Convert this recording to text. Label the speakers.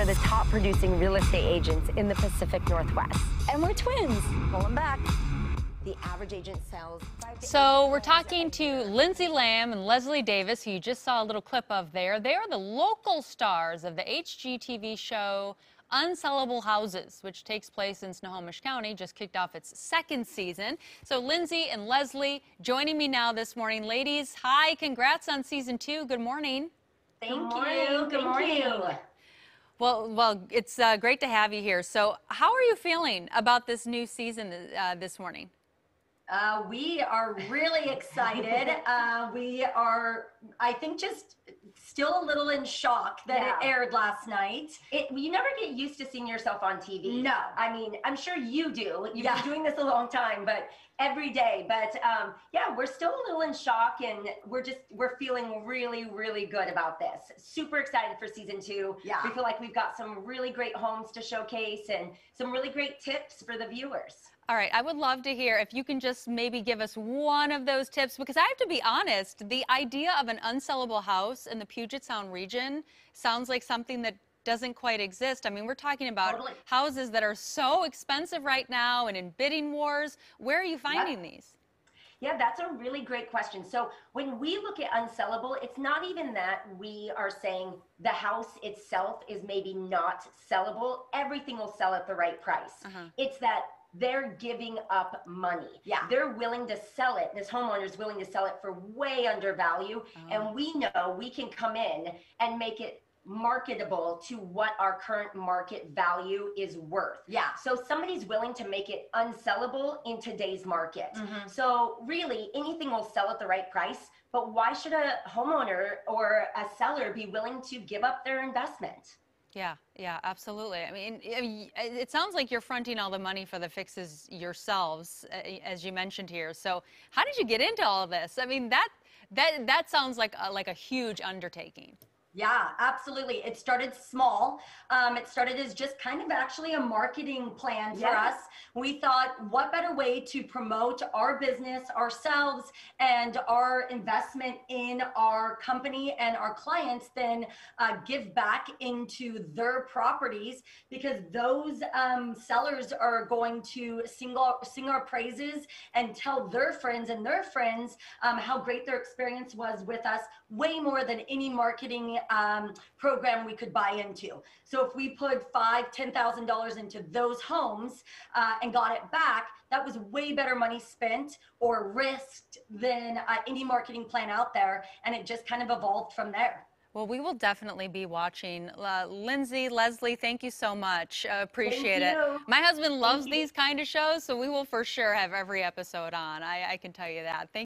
Speaker 1: are the top producing real estate agents in the Pacific Northwest.
Speaker 2: And we're twins.
Speaker 1: Pull them back. The average agent sells.
Speaker 3: So we're talking to Lyndsay Lamb and Leslie Davis, who you just saw a little clip of there. They are the local stars of the HGTV show Unsellable Houses, which takes place in Snohomish County, just kicked off its second season. So Lyndsay and Leslie joining me now this morning. Ladies, hi, congrats on season two. Good morning.
Speaker 2: Thank
Speaker 4: Good
Speaker 2: you.
Speaker 4: morning.
Speaker 2: Good
Speaker 4: Thank
Speaker 2: morning.
Speaker 4: you.
Speaker 3: Well, well, it's uh, great to have you here. So, how are you feeling about this new season uh, this morning?
Speaker 4: Uh, we are really excited. uh, we are, I think, just still a little in shock that
Speaker 2: Yeah.
Speaker 4: it aired last night. It, you never get used to seeing yourself on TV.
Speaker 2: No.
Speaker 4: I mean, I'm sure you do. You've
Speaker 2: Yeah.
Speaker 4: been doing this a long time, but every day. But um, yeah, we're still a little in shock, and we're just we're feeling really, really good about this. Super excited for season two.
Speaker 2: Yeah.
Speaker 4: We feel like we've got some really great homes to showcase and some really great tips for the viewers.
Speaker 3: All right, I would love to hear if you can just maybe give us one of those tips because I have to be honest, the idea of an unsellable house in the Puget Sound region sounds like something that doesn't quite exist. I mean, we're talking about
Speaker 4: Totally.
Speaker 3: houses that are so expensive right now and in bidding wars. Where are you finding these?
Speaker 4: Yeah, that's a really great question. So when we look at unsellable, it's not even that we are saying the house itself is maybe not sellable. Everything will sell at the right price.
Speaker 3: Uh-huh.
Speaker 4: It's that they're giving up money.
Speaker 2: Yeah.
Speaker 4: They're willing to sell it. This homeowner is willing to sell it for way under value.
Speaker 3: Oh.
Speaker 4: And we know we can come in and make it marketable to what our current market value is worth.
Speaker 2: Yeah.
Speaker 4: So somebody's willing to make it unsellable in today's market.
Speaker 2: Mhm.
Speaker 4: So really anything will sell at the right price, but why should a homeowner or a seller be willing to give up their investment?
Speaker 3: Yeah, yeah, absolutely. I mean, it sounds like you're fronting all the money for the fixes yourselves, uh, as you mentioned here. So, how did you get into all this? I mean, that that that sounds like a, like a huge undertaking.
Speaker 4: Yeah, absolutely. It started small. Um, it started as just kind of actually a marketing plan for
Speaker 2: Yeah.
Speaker 4: us. We thought, what better way to promote our business, ourselves, and our investment in our company and our clients than uh, give back into their properties because those um, sellers are going to sing our, sing our praises and tell their friends and their friends um, how great their experience was with us way more than any marketing um, program we could buy into. So if we put five, ten thousand dollars into those homes uh, and got it back, that was way better money spent or risked than uh, any marketing plan out there, and it just kind of evolved from there.
Speaker 3: Well, we will definitely be watching. Uh, Lyndsay, Leslie, thank you so much. Uh, appreciate it. My husband loves these kind of shows, so we will for sure have every episode on. I, I can tell you that. Thank